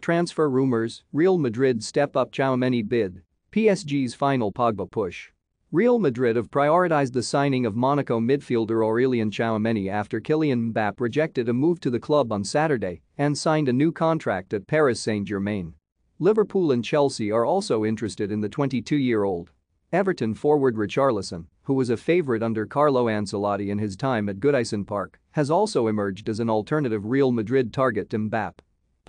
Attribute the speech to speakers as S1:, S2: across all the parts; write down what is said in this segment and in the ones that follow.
S1: Transfer rumors, Real Madrid step up Tchouameni bid. PSG's final Pogba push. Real Madrid have prioritized the signing of Monaco midfielder Aurelien Tchouameni after Kylian Mbappe rejected a move to the club on Saturday and signed a new contract at Paris Saint-Germain. Liverpool and Chelsea are also interested in the 22-year-old. Everton forward Richarlison, who was a favorite under Carlo Ancelotti in his time at Goodison Park, has also emerged as an alternative Real Madrid target to Mbappe.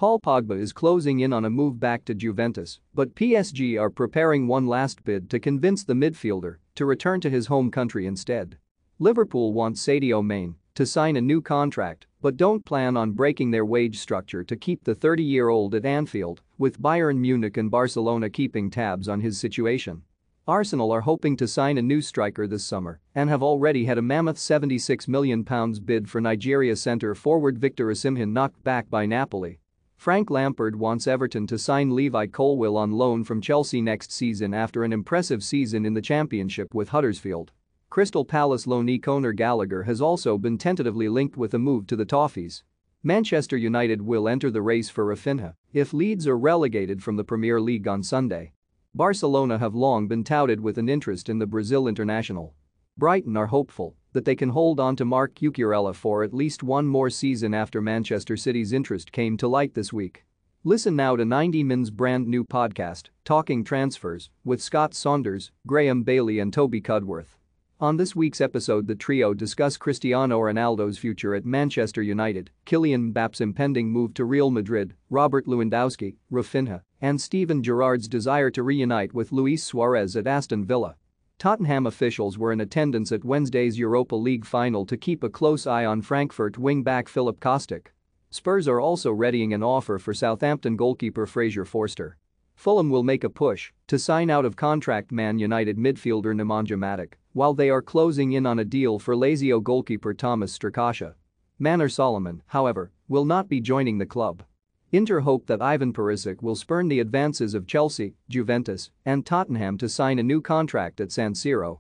S1: Paul Pogba is closing in on a move back to Juventus, but PSG are preparing one last bid to convince the midfielder to return to his home country instead. Liverpool want Sadio Mane to sign a new contract but don't plan on breaking their wage structure to keep the 30-year-old at Anfield, with Bayern Munich and Barcelona keeping tabs on his situation. Arsenal are hoping to sign a new striker this summer and have already had a mammoth £76 million bid for Nigeria centre forward Victor Osimhen knocked back by Napoli Frank Lampard wants Everton to sign Levi Colwill on loan from Chelsea next season after an impressive season in the Championship with Huddersfield. Crystal Palace loanee Conor Gallagher has also been tentatively linked with a move to the Toffees. Manchester United will enter the race for Raphinha if Leeds are relegated from the Premier League on Sunday. Barcelona have long been touted with an interest in the Brazil international. Brighton are hopeful that they can hold on to Marc Cucurella for at least one more season after Manchester City's interest came to light this week. Listen now to 90 Min's brand new podcast, Talking Transfers, with Scott Saunders, Graham Bailey and Toby Cudworth. On this week's episode the trio discuss Cristiano Ronaldo's future at Manchester United, Kylian Mbappe's impending move to Real Madrid, Robert Lewandowski, Raphinha, and Steven Gerrard's desire to reunite with Luis Suarez at Aston Villa. Tottenham officials were in attendance at Wednesday's Europa League final to keep a close eye on Frankfurt wing-back Filip Kostic. Spurs are also readying an offer for Southampton goalkeeper Fraser Forster. Fulham will make a push to sign out of contract Man United midfielder Nemanja Matic, while they are closing in on a deal for Lazio goalkeeper Thomas Strakosha. Manor Solomon, however, will not be joining the club. Inter hope that Ivan Perisic will spurn the advances of Chelsea, Juventus, and Tottenham to sign a new contract at San Siro